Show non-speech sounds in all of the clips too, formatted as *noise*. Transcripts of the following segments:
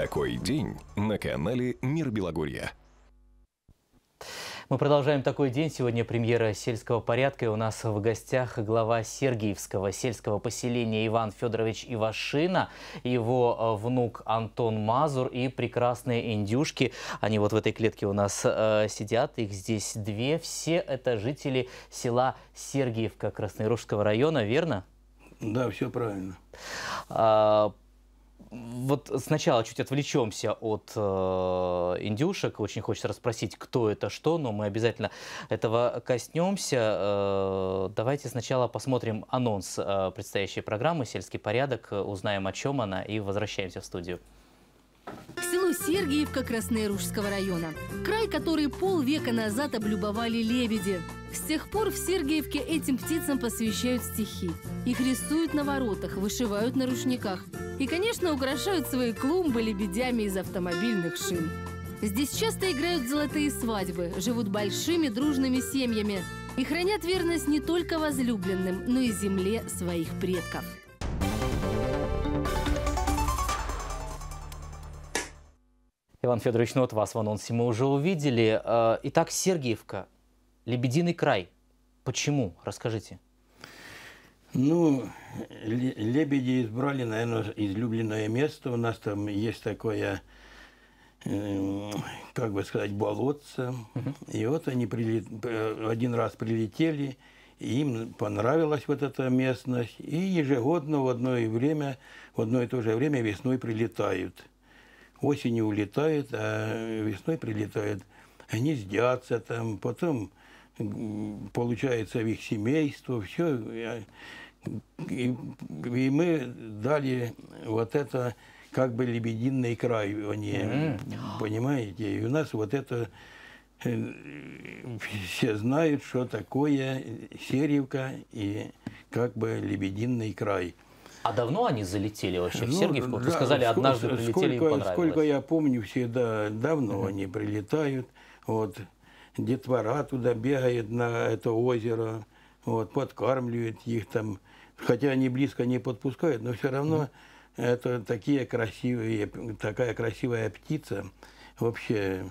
Такой день на канале Мир Белогорья. Мы продолжаем такой день. Сегодня премьера сельского порядка. И у нас в гостях глава Сергиевского сельского поселения Иван Федорович Ивашина, его э, внук Антон Мазур и прекрасные индюшки. Они вот в этой клетке у нас э, сидят. Их здесь две. Все это жители села Сергиевка Краснояружского района, верно? Да, все правильно. А, вот сначала чуть отвлечемся от э, индюшек. Очень хочется расспросить, кто это, что, но мы обязательно этого коснемся. Э, давайте сначала посмотрим анонс э, предстоящей программы «Сельский порядок», узнаем, о чем она, и возвращаемся в студию. К селу Сергиевка Краснояружского района. Край, который полвека назад облюбовали лебеди. С тех пор в Сергиевке этим птицам посвящают стихи. Их рисуют на воротах, вышивают на рушниках. И, конечно, украшают свои клумбы лебедями из автомобильных шин. Здесь часто играют золотые свадьбы, живут большими дружными семьями и хранят верность не только возлюбленным, но и земле своих предков. Иван Федорович, ну вот вас в анонсе мы уже увидели. Э, итак, Сергиевка, Лебединый край. Почему? Расскажите. Ну, лебеди избрали, наверное, излюбленное место. У нас там есть такое, э, как бы сказать, болотце. Угу. И вот они прилет... один раз прилетели, им понравилась вот эта местность. И ежегодно в одно время, в одно и то же время весной прилетают. Осенью улетают, а весной прилетают. Они сдятся там, потом получается в их семейство, все. И, и мы дали вот это как бы лебединый край, они, mm-hmm. понимаете? И у нас вот это э, все знают, что такое Серьевка и как бы лебединый край. А давно они залетели вообще в ну, Сергиевку? Вы да, сказали, однажды сколько, прилетели сколько, и понравилось. Сколько я помню, всегда давно mm-hmm. они прилетают. Вот детвора туда бегает на это озеро, вот, подкармливает их там, хотя они близко не подпускают, но все равно mm. это такие красивые, такая красивая птица вообще.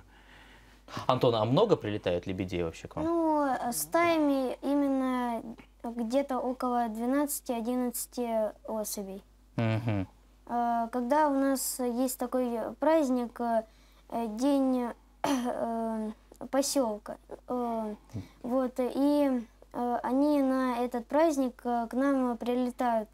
Антон, а много прилетает лебедей вообще к вам? Ну, стаями именно где-то около 12-11 особей. Угу. Когда у нас есть такой праздник, э, день э, поселка. Э, вот, и э, они на этот праздник э, к нам прилетают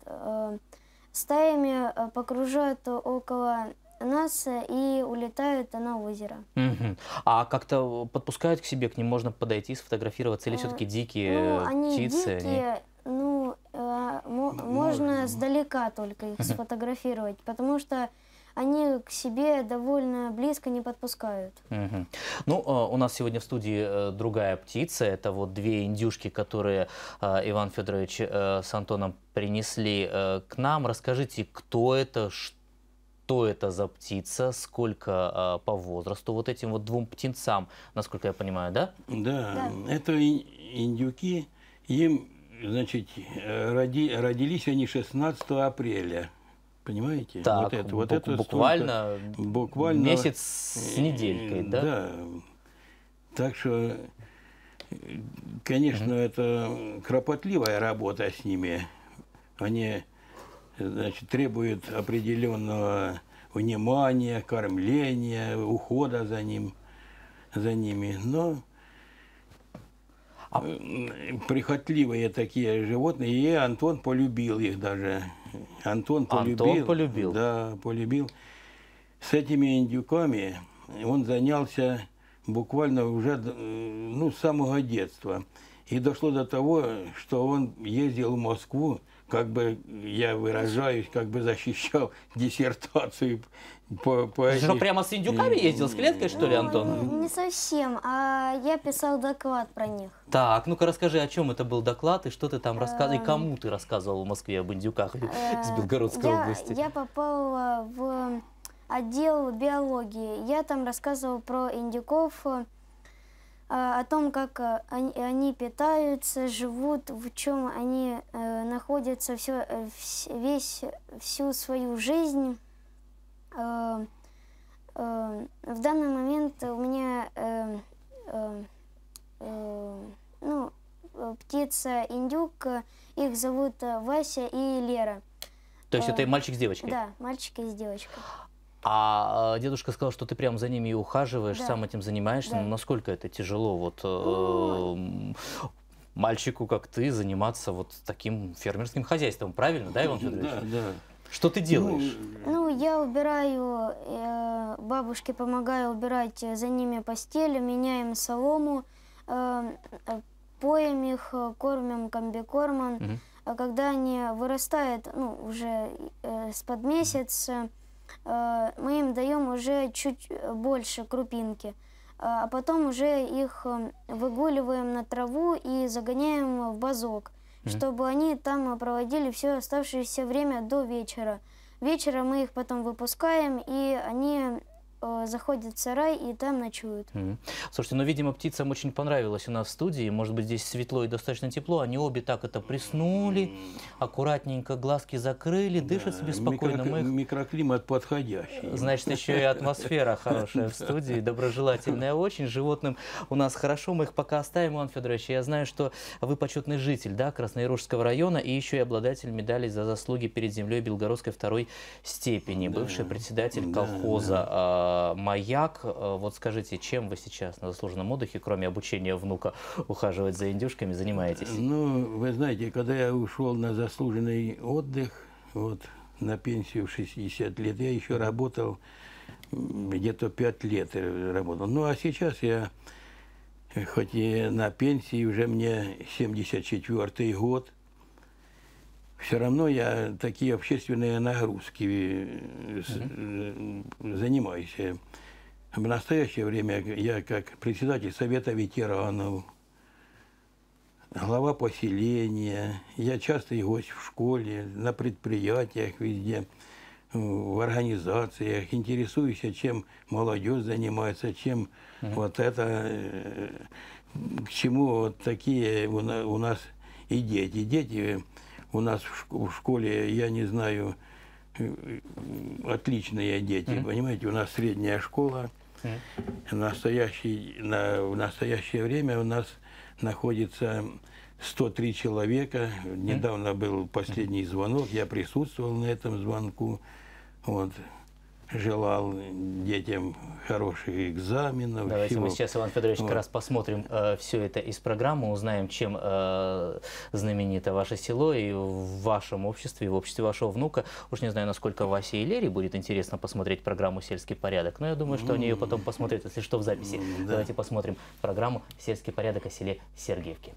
стаями, покружают около нас и улетают на озеро. Угу. А как-то подпускают к себе, к ним можно подойти, сфотографироваться, или все-таки дикие ну, они птицы? Дикие, они... ну, э, можно сдалека только их сфотографировать, потому что они к себе довольно близко не подпускают. Угу. Ну, а, у нас сегодня в студии э, другая птица. Это вот две индюшки, которые а, Иван Федорович э, с Антоном принесли э, к нам. Расскажите, кто это, что это за птица, сколько а, по возрасту вот этим вот двум птенцам, насколько я понимаю, да? Да, да. это индюки. Им, значит, роди, родились они 16 апреля. Понимаете? Так, вот это, вот это буквально, буквально месяц с неделькой, да? Да. Так что, конечно, угу. это кропотливая работа с ними. Они значит, требуют определенного внимания, кормления, ухода за ним, за ними. Но а... прихотливые такие животные, и Антон полюбил их даже. Антон полюбил. Антон полюбил. Да, полюбил. С этими индюками он занялся буквально уже ну, с самого детства. И дошло до того, что он ездил в Москву, как бы я выражаюсь, как бы защищал *laughs* диссертацию по, по Ты что, прямо с индюками ездил, с клеткой, что ли, Антон? Ну, не совсем, а я писал доклад про них. Так, ну-ка расскажи, о чем это был доклад, и что ты там рассказывал, и эм, кому ты рассказывал в Москве об индюках из э, Белгородской области? Я попал в отдел биологии. Я там рассказывал про индюков, э, о том, как э, они, они питаются, живут, в чем они находятся все, весь, всю свою жизнь. Э, э, в данный момент у меня э, э, э, ну, э, птица индюк, э, их зовут э, Вася и Лера. То есть Э, это и мальчик с девочкой? Да, мальчик и девочка. А э, дедушка сказал, что ты прям за ними и ухаживаешь, Да. сам этим занимаешься. Да. Ну, насколько это тяжело вот э, Ну, мальчику, как ты, заниматься вот таким фермерским хозяйством, правильно, да, Иван *laughs* Федорович? Да, да. Что ты делаешь? Ну, я убираю, э, бабушке помогаю убирать э, за ними постель, меняем солому, э, э, поем их, э, кормим комбикормом. Мгм. А когда они вырастают, ну, уже э, с под месяца, э, мы им даем уже чуть больше крупинки. А а потом уже их э, выгуливаем на траву и загоняем в базок, чтобы они там э, проводили все оставшееся время до вечера. Вечером мы их потом выпускаем, и они э, заходят в сарай и там ночуют. Мгм. Слушайте, ну, видимо, птицам очень понравилось у нас в студии. Может быть, здесь светло и достаточно тепло. Они обе так это приснули, аккуратненько глазки закрыли, дышат себе спокойно. Микро- Мы их Микроклимат подходящий. Значит, еще и атмосфера *laughs* хорошая в студии, доброжелательная очень. Животным у нас хорошо, мы их пока оставим, Иван Федорович. Я знаю, что вы почетный житель да, Краснояружского района и еще и обладатель медали за заслуги перед землей Белгородской второй степени, бывший председатель Да, колхоза а, «Маяк». А, Вот скажите, чем вы сейчас на заслуженном отдыхе, кроме обучения внука, ухаживать за индюшками, занимаетесь? Ну, вы знаете, когда я ушел на заслуженный отдых, вот на пенсию в 60 лет, я еще работал где-то 5 лет э, работал. Ну, а сейчас я, э, хоть и на пенсии, уже мне 74 год, все равно я такие общественные нагрузки э, занимаюсь. В настоящее время я как председатель Совета ветеранов, глава поселения, я частый гость в школе, на предприятиях везде, в организациях, интересуюсь, чем молодежь занимается, чем вот это, э, к чему вот такие у нас и дети. Дети у нас в шк- в школе, я не знаю, э, отличные дети, понимаете, у нас средняя школа, в настоящий, на, в настоящее время у нас находится 103 человека. Недавно был последний звонок, я присутствовал на этом звонку. Вот. Желал детям хороших экзаменов. Давайте мы всего. сейчас, Иван Федорович, как Вот. раз посмотрим все это из программы, узнаем, чем э, знаменито ваше село и в вашем обществе, и в обществе вашего внука. Уж не знаю, насколько Васе и Лере будет интересно посмотреть программу «Сельский порядок», но я думаю, что они ее потом посмотрят, если что, в записи. да. Давайте посмотрим программу «Сельский порядок» о селе Сергеевке.